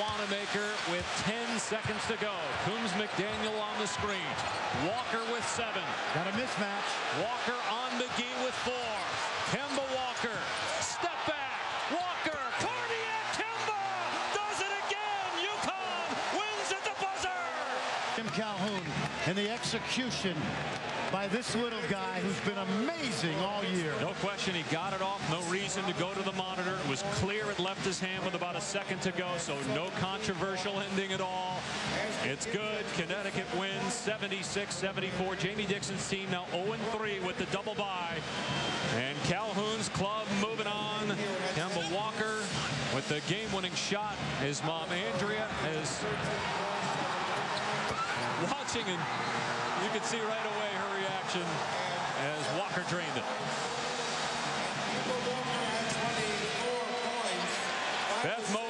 Wanamaker with 10 seconds to go. Coombs McDaniel on the screen. Walker with seven. Got a mismatch. Walker on McGhee with four. Kemba Walker. Step back. Walker. Cardiac Kemba does it again. UConn wins at the buzzer. Calhoun and the execution by this little guy who's been amazing all year. No question, he got it off. No reason to go to the monitor. It was clear it left his hand with about a second to go, so no controversial ending at all. It's good. Connecticut wins 76-74. Jamie Dixon's team now 0-3 with the double bye. And Calhoun's club moving on. Kemba Walker with the game-winning shot. His mom, Andrea, is watching, and you can see right away her reaction as Walker drained it. Beth Mowat